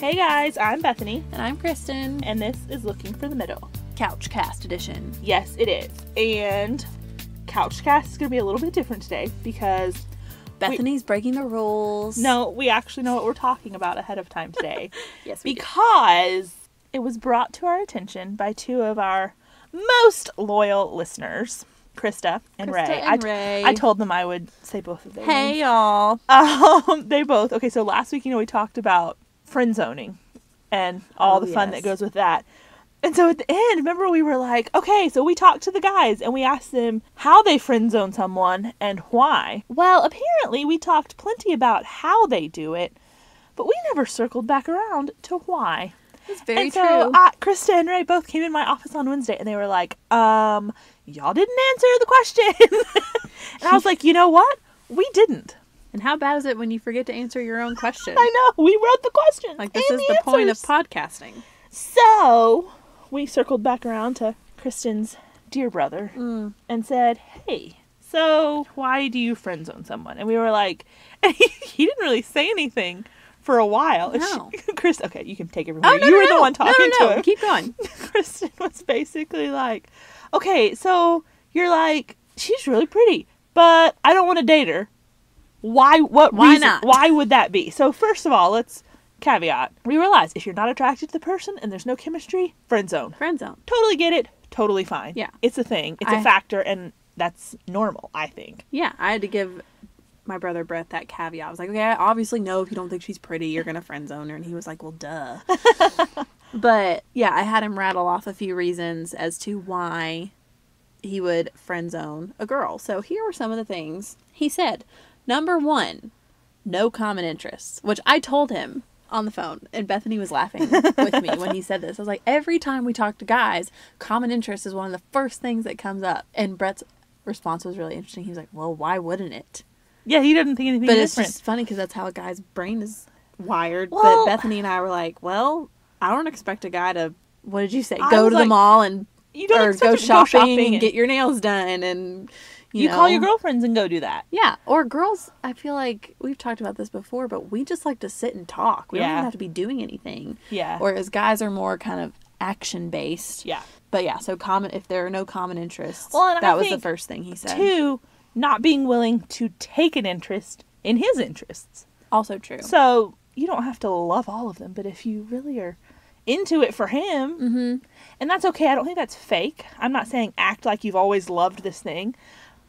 Hey guys, I'm Bethany, And I'm Kristen. and this is Looking for the Middle. Couch Cast Edition. Yes, it is. And Couchcast is going to be a little bit different today because, Bethany's breaking the rules. no, we actually know what we're talking about ahead of time today. Yes, we do. because it was brought to our attention by two of our most loyal listeners, Krista and Krista Ray. and I, t- Ray. I told them I would say both of names. Hey, y'all. Um, they both. Okay, so last week, you know, we talked about friend zoning and all Oh, the fun that goes with that. And so at the end, remember we were like, okay, so we talked to the guys and we asked them how they friend zone someone and why. Well, apparently we talked plenty about how they do it, but we never circled back around to why. It's very and true. so uh, Krista and Ray both came in my office on Wednesday and they were like, um, y'all didn't answer the question. and I was like, you know what? We didn't. And how bad is it when you forget to answer your own question? I know. We wrote the question. Like, this is the, point of podcasting. So we circled back around to Kristen's dear brother Mm. and said, "Hey, so why do you friend zone someone?" And we were like, and he, he didn't really say anything for a while. No. she, Chris, okay, you can take it from here. Oh, no, you no, were the one talking no, no, no. to him. Keep going. Kristen was basically like, "Okay, so you're like, she's really pretty, but I don't want to date her. Why? What Why reason? not? Why would that be? So first of all, let's caveat. We realize if you're not attracted to the person and there's no chemistry, friend zone. Friend zone. Totally get it. Totally fine. Yeah. it's a thing. It's I- a factor, and that's normal. I think. Yeah, I had to give my brother Brett that caveat. I was like, okay, I obviously know if you don't think she's pretty, you're gonna friend zone her, and he was like, well, duh. but yeah, I had him rattle off a few reasons as to why he would friend zone a girl. So here were some of the things he said. Number one, no common interests, which I told him on the phone, and Bethany was laughing with me when he said this. I was like, every time we talk to guys, common interest is one of the first things that comes up. And Brett's response was really interesting. He was like, well, why wouldn't it? Yeah, he didn't think anything But it's just funny because that's how a guy's brain is wired. Well- but Bethany and I were like, well, I don't expect a guy to, what did you say, I go to the mall and you don't or go him to shopping, and and get your nails done and you, You, know. call your girlfriends and go do that. Yeah, or girls. I feel like we've talked about this before, but we just like to sit and talk. We don't even have to be doing anything. Yeah. Whereas guys are more kind of action based. yeah. But yeah, so common if there are no common interests. Well, and I that was the first thing he said. Two, not being willing to take an interest in his interests. Also true. So you don't have to love all of them, but if you really are into it for him, mm-hmm. and that's okay. I don't think that's fake. I'm not saying act like you've always loved this thing,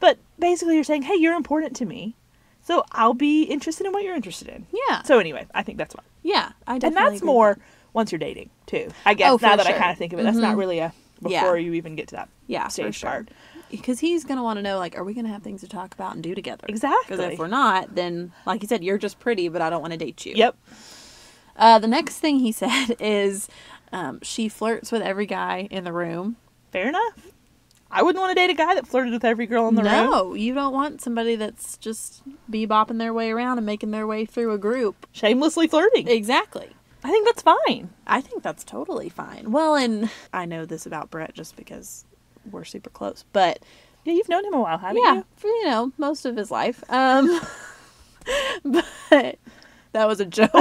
but basically you're saying, hey, you're important to me, so I'll be interested in what you're interested in. Yeah. So anyway, I think that's why, yeah, I definitely and that's more that. once you're dating too. I guess Oh, now that I kind of think of it, that's not Mhm. really a Yeah. before you even get to that yeah, stage sure. part. Because he's gonna want to know, like, are we gonna have things to talk about and do together? Exactly. Because if we're not, then, like you said, you're just pretty, but I don't want to date you. Yep. Uh, the next thing he said is, um, she flirts with every guy in the room. Fair enough. I wouldn't want to date a guy that flirted with every girl in the room. no, you don't want somebody that's just bebopping their way around and making their way through a group. Shamelessly flirting. Exactly. I think that's fine. I think that's totally fine. Well, and I know this about Brett just because we're super close, but Yeah, you've known him a while, haven't yeah, you? Yeah, for you know most of his life. Um, but that was a joke.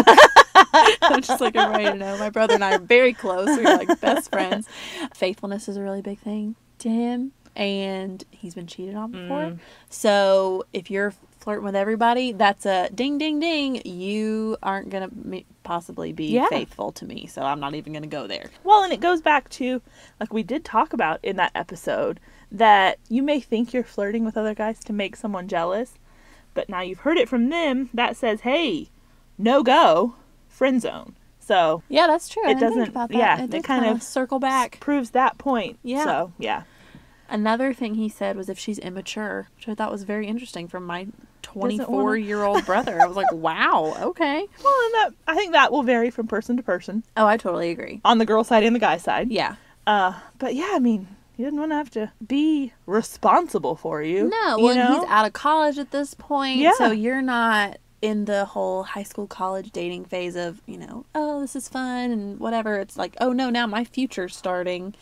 I'm just like everybody to know. My brother and I are very close. We're like best friends. Faithfulness is a really big thing to him, and he's been cheated on before. Mm. So if you're flirting with everybody, that's a ding, ding, ding. You aren't gonna m- possibly be Yeah. faithful to me, so I'm not even gonna go there. Well, and it goes back to, like we did talk about in that episode, that you may think you're flirting with other guys to make someone jealous, but now you've heard it from them that says, hey, no go, friend zone. So Yeah, that's true. It I didn't think doesn't- about that. yeah, it, it kind of circle back. proves that point. Yeah. So, yeah. Another thing he said was if she's immature, which I thought was very interesting from my wanna- 24 year old brother. I was like, wow, okay. Well, and that I think that will vary from person to person Oh, I totally agree. on the girl side and the guy side. Yeah. Uh, but yeah, I mean, he didn't want to have to be responsible for you. No, you well, know? he's out of college at this point. Yeah. So you're not in the whole high school college dating phase of, you know, oh, this is fun and whatever. It's like, oh, no, now my future's starting.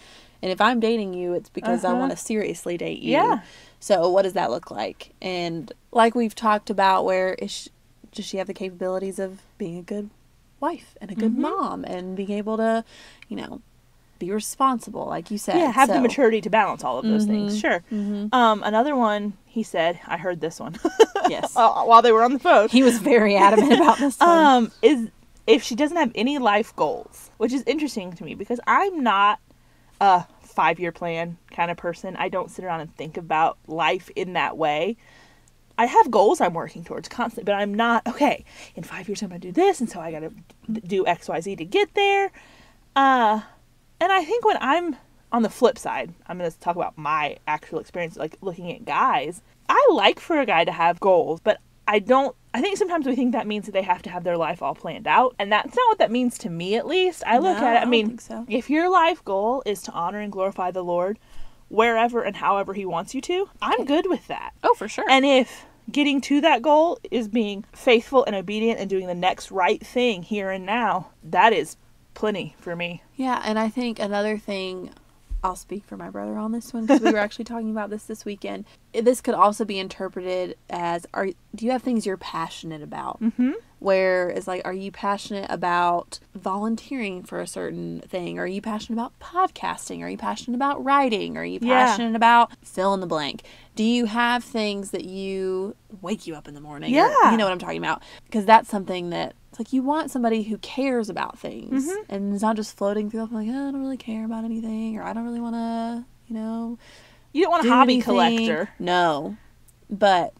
And if I'm dating you, it's because I Uh-huh. want to seriously date you. Yeah. So what does that look like? And like we've talked about, where is she, does she have the capabilities of being a good wife and a good Mm-hmm. mom and being able to, you know, be responsible, like you said. yeah, have the maturity to balance all of those things. Mhm, Sure. mhm. Um, another one he said, I heard this one. Yes. uh, while they were on the phone. He was very adamant about this one. um, is if she doesn't have any life goals, which is interesting to me because I'm not a five year plan kind of person. I don't sit around and think about life in that way. I have goals I'm working towards constantly, but I'm not okay. In five years, I'm gonna do this, and so I gotta do X, Y, Z to get there. Uh, and I think when I'm on the flip side, I'm gonna talk about my actual experience, like looking at guys. I like for a guy to have goals, but I don't. I think sometimes we think that means that they have to have their life all planned out, and that's not what that means to me. At least I look No, at it. I I mean, so. if your life goal is to honor and glorify the Lord, wherever and however He wants you to, I'm good with that. oh, for sure. And if getting to that goal is being faithful and obedient and doing the next right thing here and now, that is plenty for me. Yeah, and I think another thing, I'll speak for my brother on this one because we were actually talking about this this weekend. This could also be interpreted as: Are do you have things you're passionate about? Mm-hmm. Where it's like, are you passionate about volunteering for a certain thing? Are you passionate about podcasting? Are you passionate about writing? Are you Yeah. passionate about fill in the blank? Do you have things that you wake you up in the morning? or- Yeah. you know what I'm talking about? Because that's something that it's like you want somebody who cares about things Mm-hmm. and is not just floating through like, oh, I don't really care about anything or I don't really want to, you know, You don't want a hobby anything. collector. No, but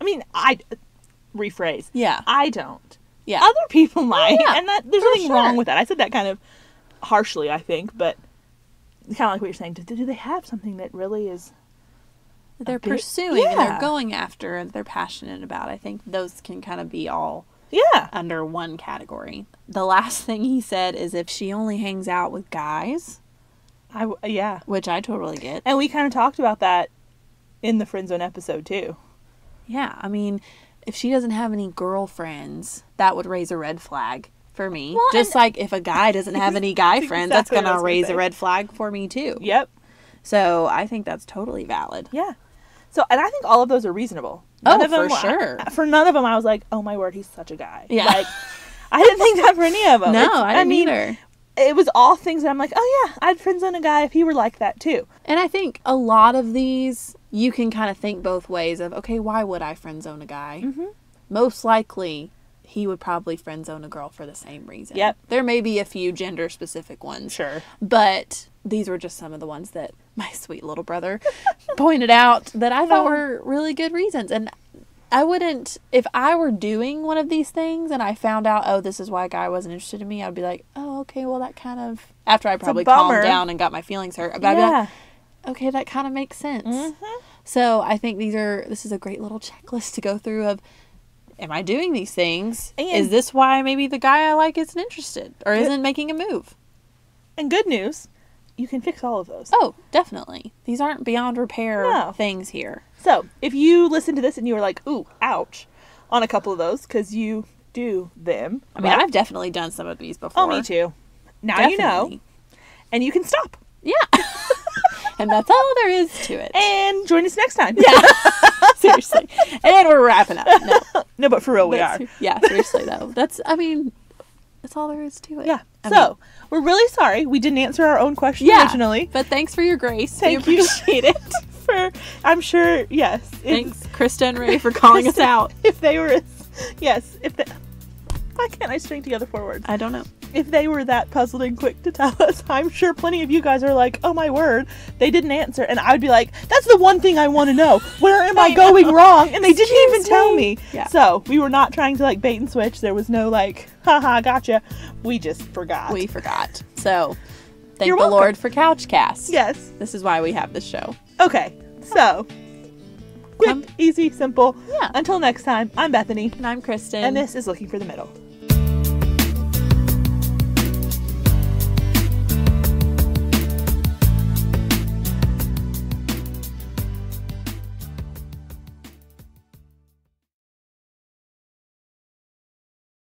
I mean, I rephrase. yeah, I don't. yeah. Other people oh, might, yeah, and that there's nothing wrong with that. I said that kind of harshly, I think, but kind of like what you're saying. Do, do they have something that really is? they're bit- pursuing and they're going after and they're passionate about. I think those can kind of be all Yeah. under one category. The last thing he said is if she only hangs out with guys, I yeah. which I totally get. And we kind of talked about that in the friend zone episode too. Yeah, I mean, if she doesn't have any girlfriends, that would raise a red flag for me. Well, Just like if a guy doesn't have any guy friends, that's exactly what I going to gonna raise a red flag for me too. Yep. So I think that's totally valid. Yeah. So, and I think all of those are reasonable. Oh, of for them, sure. For none of them, I was like, "Oh my word, he's such a guy." Yeah. Like, I didn't think that for any of them. No, It's- I didn't mean, either. It was all things that I'm like, "Oh yeah, I'd friend zone a guy if he were like that too." And I think a lot of these, you can kind of think both ways of, okay, why would I friend zone a guy? Mhm. Most likely, he would probably friend zone a girl for the same reason. Yep. There may be a few gender specific ones. Sure. But these were just some of the ones that my sweet little brother pointed out that I thought Oh. were really good reasons. And I wouldn't, if I were doing one of these things and I found out, oh, this is why a guy wasn't interested in me, I'd be like, oh, okay, well, that kind of, after I probably calmed down and got my feelings hurt, but I'd be like, Yeah. Okay, that kind of makes sense. Mhm. So I think these are, this is a great little checklist to go through of, am I doing these things? And- is this why maybe the guy I like isn't interested or Good- isn't making a move? And good news, you can fix all of those. Oh, definitely. These aren't beyond repair No. things here. So, if you listen to this and you were like, "Ooh, ouch," on a couple of those because you do them. I mean, right? I've definitely done some of these before. oh, me too. Now you know, and you can stop Yeah. and that's all there is to it. and join us next time. yeah. seriously. And we're wrapping up. No, no, but for real, we are. Yeah, seriously though. That's I mean, that's all there is to it. Yeah. I so mean, we're really sorry we didn't answer our own question Yeah. originally. but thanks for your grace. Thank we you. appreciate it. For I'm sure, yes. Thanks, Krista and Ray, for calling us out. If they were, yes. If they, why can't I string together four words? I don't know. If they were that puzzled and quick to tell us, I'm sure plenty of you guys are like, "Oh my word, they didn't answer," and I would be like, "That's the one thing I want to know. Where am I, I going know. wrong?" And they didn't even Excuse tell me. me. Yeah. So we were not trying to like bait and switch. There was no like, "Haha, gotcha." We just forgot. We forgot. So, thank You're the welcome. Lord for Couchcast. yes. This is why we have this show. Okay. So quick, Um, easy, simple. Yeah. Until next time, I'm Bethany, And I'm Kristen. and this is looking for the middle.